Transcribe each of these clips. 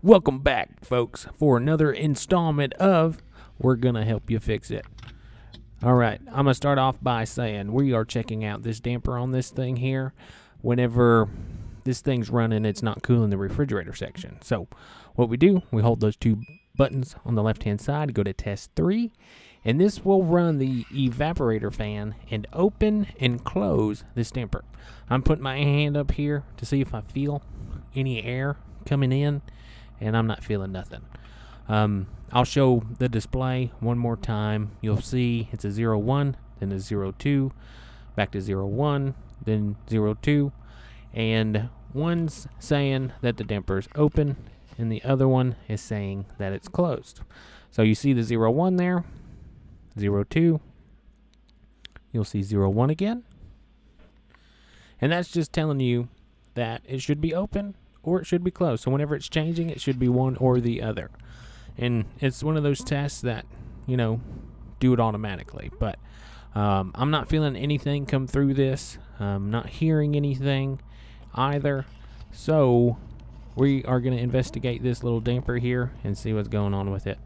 Welcome back, folks, for another installment of We're Gonna Help You Fix It. All right, I'm gonna start off by saying we are checking out this damper on this thing here. Whenever this thing's running, it's not cooling the refrigerator section. So, what we do, we hold those two buttons on the left hand side, go to test three, and this will run the evaporator fan and open and close this damper. I'm putting my hand up here to see if I feel any air coming in, and I'm not feeling nothing. Um, I'll show the display one more time. You'll see it's a 0, 1, then a 0, 2, back to 0, 1, then 0, 2, and one's saying that the damper is open, and the other one is saying that it's closed. So you see the 0, 1 there, 0, 2, you'll see 0, 1 again, and that's just telling you that it should be open or it should be closed. So whenever it's changing, it should be one or the other. And it's one of those tests that, you know, do it automatically. But um, I'm not feeling anything come through this. I'm not hearing anything either. So we are going to investigate this little damper here and see what's going on with it.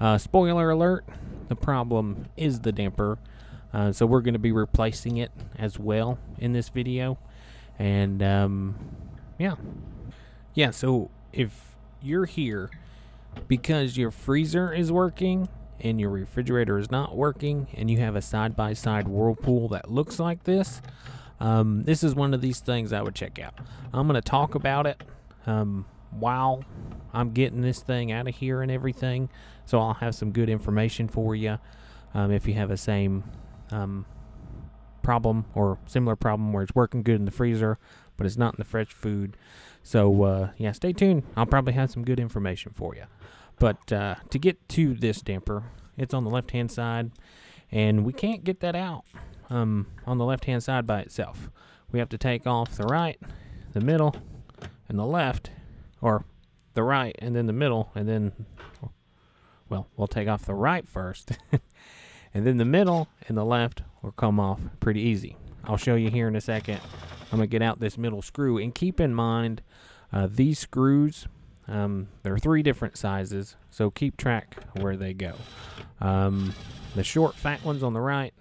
Uh, spoiler alert, the problem is the damper. Uh, so we're going to be replacing it as well in this video. And um, yeah. Yeah, so if you're here because your freezer is working and your refrigerator is not working and you have a side-by-side whirlpool that looks like this, um, this is one of these things I would check out. I'm going to talk about it um, while I'm getting this thing out of here and everything. So I'll have some good information for you um, if you have a same um, problem or similar problem where it's working good in the freezer, but it's not in the fresh food. So uh, yeah, stay tuned. I'll probably have some good information for you. But uh, to get to this damper, it's on the left-hand side, and we can't get that out um, on the left-hand side by itself. We have to take off the right, the middle, and the left, or the right and then the middle, and then, well, we'll take off the right first, and then the middle and the left will come off pretty easy. I'll show you here in a second. I'm going to get out this middle screw, and keep in mind, uh, these screws, um, there are three different sizes, so keep track where they go. Um, the short, fat ones on the right,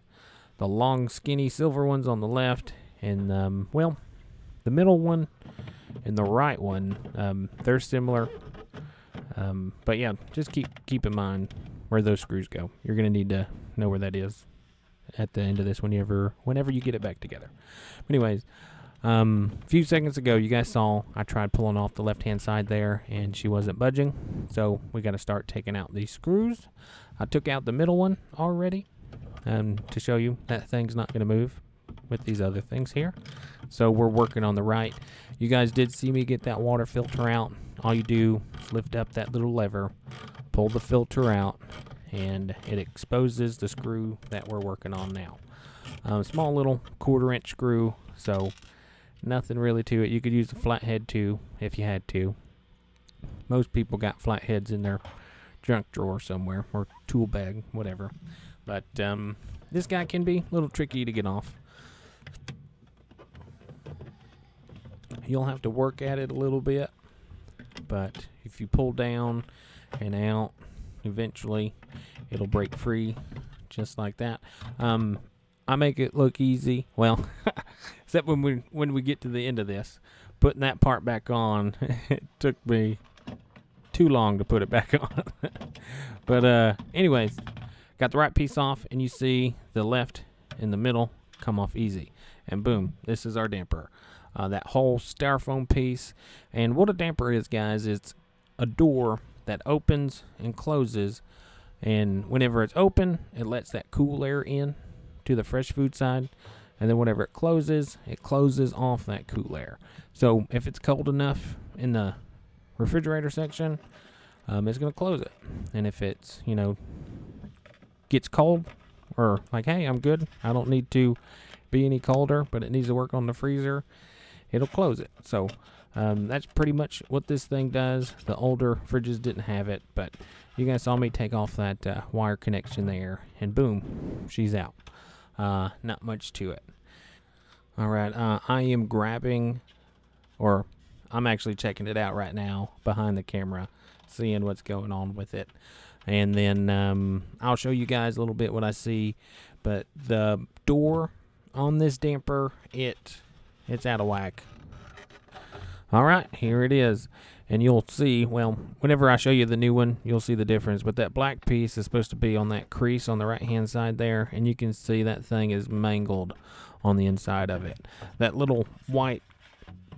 the long, skinny, silver ones on the left, and, um, well, the middle one and the right one, um, they're similar. Um, but yeah, just keep keep in mind where those screws go. You're gonna need to know where that is at the end of this whenever whenever you get it back together. But anyways, um, a few seconds ago, you guys saw I tried pulling off the left hand side there, and she wasn't budging. So we got to start taking out these screws. I took out the middle one already, um, to show you that thing's not gonna move with these other things here. So we're working on the right. You guys did see me get that water filter out. All you do is lift up that little lever, pull the filter out, and it exposes the screw that we're working on now. Um, small little quarter inch screw, so nothing really to it. You could use a flathead too if you had to. Most people got flatheads in their junk drawer somewhere or tool bag, whatever. But um, this guy can be a little tricky to get off. You'll have to work at it a little bit, but if you pull down and out, eventually it'll break free just like that. Um, I make it look easy. Well, except when we when we get to the end of this, putting that part back on, it took me too long to put it back on. but uh, anyways, got the right piece off, and you see the left and the middle come off easy, and boom, this is our damper uh, that whole styrofoam piece. And what a damper is, guys, it's a door that opens and closes. And whenever it's open, it lets that cool air in to the fresh food side. And then whenever it closes, it closes off that cool air. So if it's cold enough in the refrigerator section, um, it's going to close it. And if it's, you know, gets cold or like, hey, I'm good, I don't need to be any colder, but it needs to work on the freezer, it'll close it. So um, that's pretty much what this thing does. The older fridges didn't have it, but you guys saw me take off that uh, wire connection there, and boom, she's out. Uh, not much to it. All right, uh, I am grabbing, or I'm actually checking it out right now behind the camera, seeing what's going on with it, and then um, I'll show you guys a little bit what I see. But the door on this damper, it it's out of whack. All right, here it is. And you'll see, well, whenever I show you the new one, you'll see the difference. But that black piece is supposed to be on that crease on the right-hand side there. And you can see that thing is mangled on the inside of it. That little white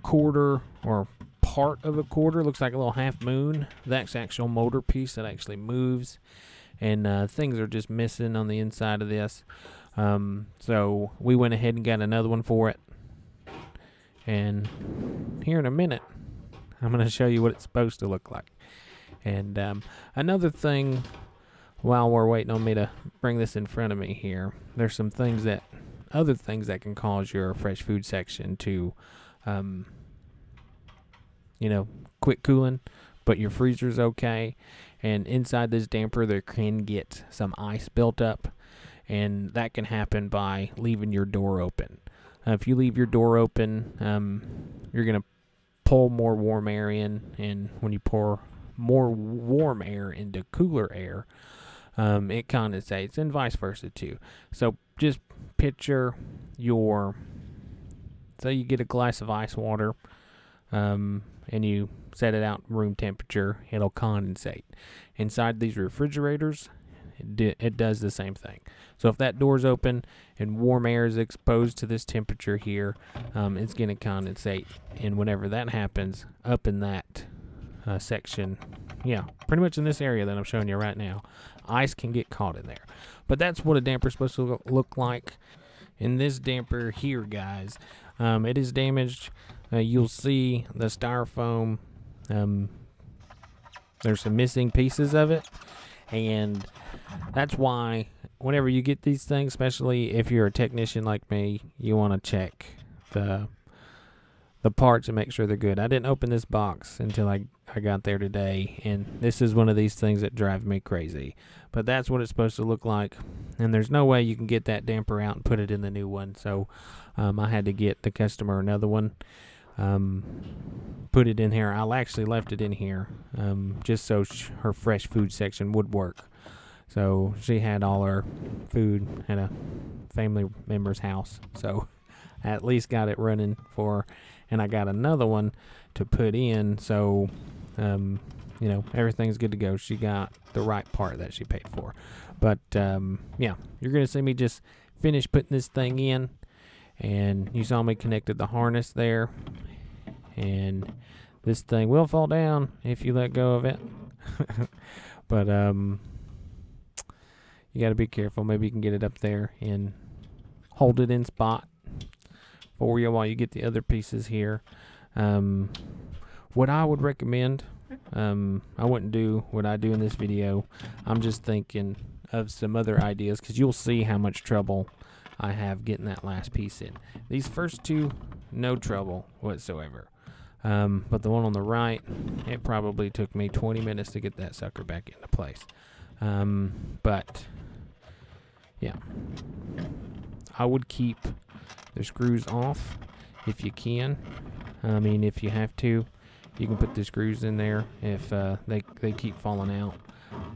quarter or part of a quarter looks like a little half moon. That's actual motor piece that actually moves. And uh, things are just missing on the inside of this. Um, so we went ahead and got another one for it. And here in a minute, I'm going to show you what it's supposed to look like. And um, another thing, while we're waiting on me to bring this in front of me here, there's some things that, other things that can cause your fresh food section to, um, you know, quit cooling, but your freezer's okay. And inside this damper, there can get some ice built up, and that can happen by leaving your door open. Uh, if you leave your door open, um, you're going to pull more warm air in, and when you pour more warm air into cooler air, um, it condensates, and vice versa too. So just picture your, so you get a glass of ice water, um, and you set it out room temperature, it'll condensate. Inside these refrigerators, it, does the same thing. So if that door's open and warm air is exposed to this temperature here, um, it's going to condensate. And whenever that happens, up in that uh, section, yeah, pretty much in this area that I'm showing you right now, ice can get caught in there. But that's what a damper is supposed to look like. In this damper here, guys, um, it is damaged. Uh, you'll see the styrofoam. Um, there's some missing pieces of it, and that's why whenever you get these things, especially if you're a technician like me, you want to check the the parts and make sure they're good. I didn't open this box until I I got there today, and this is one of these things that drive me crazy. But that's what it's supposed to look like, and there's no way you can get that damper out and put it in the new one. So um, I had to get the customer another one. Um, put it in here. I actually left it in here um, just so her fresh food section would work. So she had all her food at a family member's house. So I at least got it running for her. And I got another one to put in. So, um, you know, everything's good to go. She got the right part that she paid for. But, um, yeah, you're going to see me just finish putting this thing in. And you saw me connected the harness there. And this thing will fall down if you let go of it. but, um, you got to be careful. Maybe you can get it up there and hold it in spot for you while you get the other pieces here. Um, what I would recommend, um, I wouldn't do what I do in this video. I'm just thinking of some other ideas because you'll see how much trouble I have getting that last piece in. These first two, no trouble whatsoever. Um, but the one on the right, it probably took me 20 minutes to get that sucker back into place. Um, but yeah. I would keep the screws off if you can. I mean, if you have to, you can put the screws in there if uh, they they keep falling out.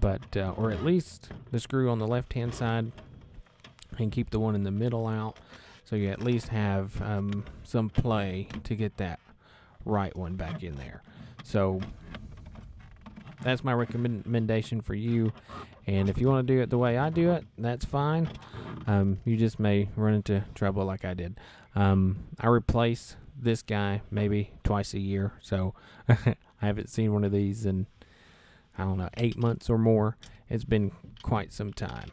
But uh, or at least the screw on the left hand side, and keep the one in the middle out, so you at least have um, some play to get that right one back in there. So that's my recommendation for you. And if you want to do it the way I do it, that's fine. Um, you just may run into trouble like I did. Um, I replace this guy maybe twice a year, so I haven't seen one of these in I don't know eight months or more. It's been quite some time.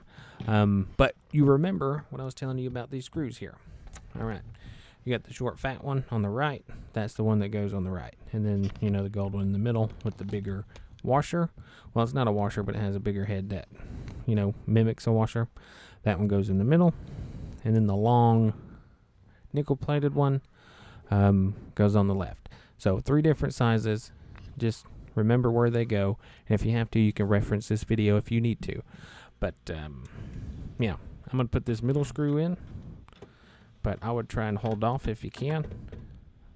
Um, but you remember what I was telling you about these screws here. All right. You got the short fat one on the right. That's the one that goes on the right. And then, you know, the gold one in the middle with the bigger washer. Well, it's not a washer, but it has a bigger head that, you know, mimics a washer. That one goes in the middle. And then the long nickel plated one um, goes on the left. So three different sizes. Just remember where they go. And if you have to, you can reference this video if you need to. But, um, yeah, I'm going to put this middle screw in. But I would try and hold off if you can.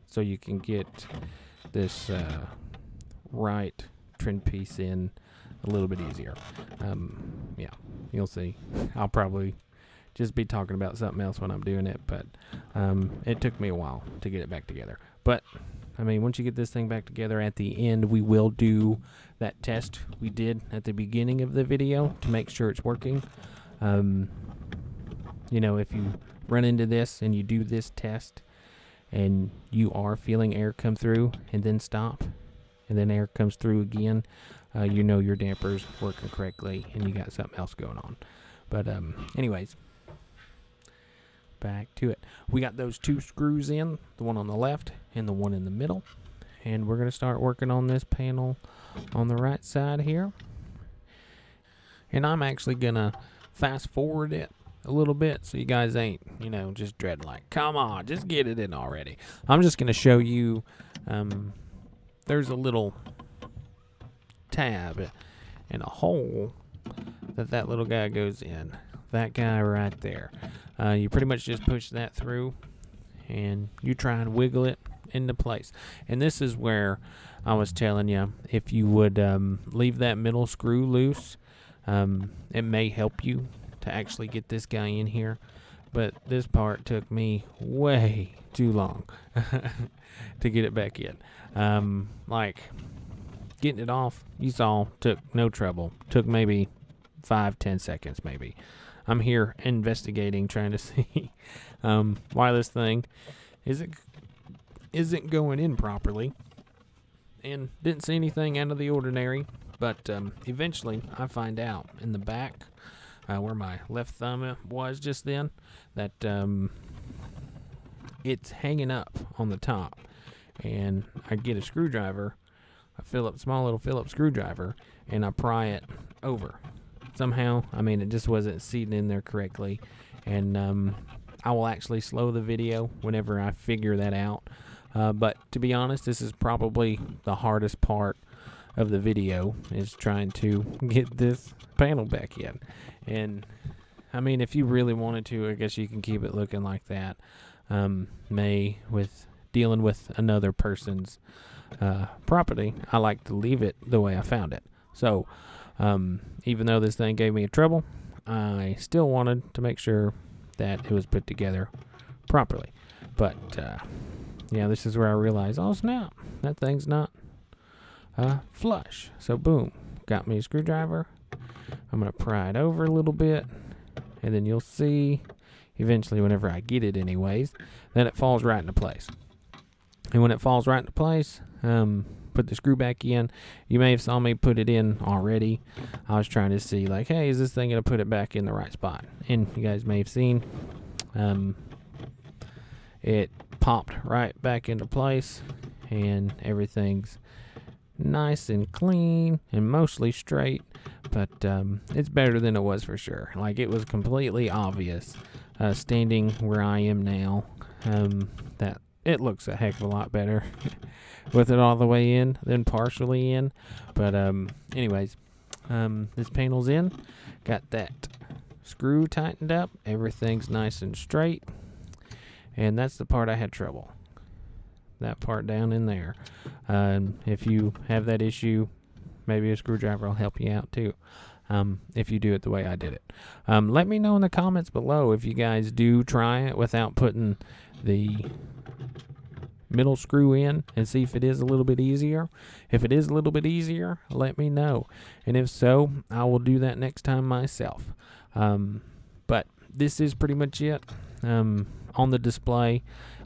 So you can get this uh, right trim piece in a little bit easier. Um, yeah, you'll see. I'll probably just be talking about something else when I'm doing it, but um, it took me a while to get it back together. But I mean, once you get this thing back together at the end, we will do that test we did at the beginning of the video to make sure it's working. Um, you know, if you run into this and you do this test and you are feeling air come through and then stop and then air comes through again, uh, you know your damper's working correctly and you got something else going on. But um, anyways, back to it. We got those two screws in, the one on the left and the one in the middle. And we're going to start working on this panel on the right side here. And I'm actually going to fast forward it a little bit so you guys ain't, you know, just dreading like, come on, just get it in already. I'm just going to show you, um, there's a little tab and a hole that that little guy goes in. That guy right there. Uh, you pretty much just push that through and you try and wiggle it into place. And this is where I was telling you if you would um, leave that middle screw loose, um, it may help you to actually get this guy in here. But this part took me way too long to get it back in. Um, like getting it off, you saw, took no trouble. Took maybe five, ten seconds, maybe. I'm here investigating, trying to see um, why this thing isn't isn't going in properly, and didn't see anything out of the ordinary. But um, eventually, I find out in the back uh, where my left thumb was just then that um, it's hanging up on the top, and I get a screwdriver, a Phillips small little Phillips screwdriver, and I pry it over somehow. I mean, it just wasn't seating in there correctly. And um, I will actually slow the video whenever I figure that out. Uh, but to be honest, this is probably the hardest part of the video is trying to get this panel back in. And I mean, if you really wanted to, I guess you can keep it looking like that. Um, May with dealing with another person's uh, property, I like to leave it the way I found it. So um, even though this thing gave me a trouble, I still wanted to make sure that it was put together properly. But uh, yeah, this is where I realized, oh snap, that thing's not uh, flush. So boom, got me a screwdriver. I'm gonna pry it over a little bit, and then you'll see eventually, whenever I get it, anyways, that it falls right into place. And when it falls right into place, um, put the screw back in. You may have saw me put it in already. I was trying to see like, hey, is this thing gonna put it back in the right spot? And you guys may have seen, um, it popped right back into place, and everything's nice and clean and mostly straight. But um, it's better than it was for sure. Like it was completely obvious, uh, standing where I am now, um, that it looks a heck of a lot better. with it all the way in than partially in. But um, anyways, um, this panel's in. Got that screw tightened up. Everything's nice and straight. And that's the part I had trouble. That part down in there. Um, if you have that issue, maybe a screwdriver will help you out too. Um, if you do it the way I did it. Um, let me know in the comments below if you guys do try it without putting the middle screw in and see if it is a little bit easier. If it is a little bit easier, let me know. And if so, I will do that next time myself. Um, but this is pretty much it. Um, on the display,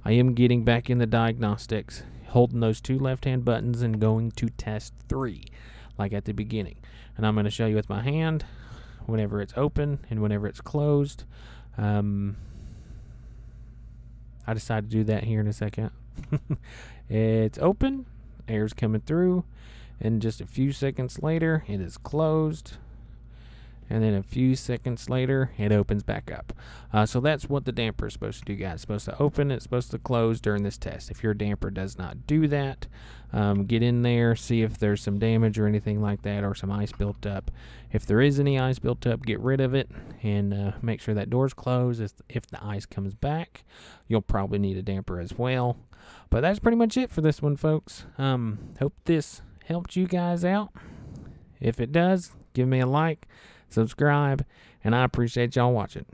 I am getting back in the diagnostics, holding those two left-hand buttons and going to test three, like at the beginning. And I'm going to show you with my hand whenever it's open and whenever it's closed. Um, I decided to do that here in a second. it's open, air's coming through, and just a few seconds later, it is closed. And then a few seconds later it opens back up. Uh, so that's what the damper is supposed to do, guys. It's supposed to open, it's supposed to close during this test. If your damper does not do that, um, get in there, see if there's some damage or anything like that, or some ice built up. If there is any ice built up, get rid of it and uh, make sure that door's closed. If, if the ice comes back, you'll probably need a damper as well. But that's pretty much it for this one, folks. Um, hope this helped you guys out. If it does, give me a like subscribe, and I appreciate y'all watching.